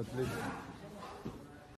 at least.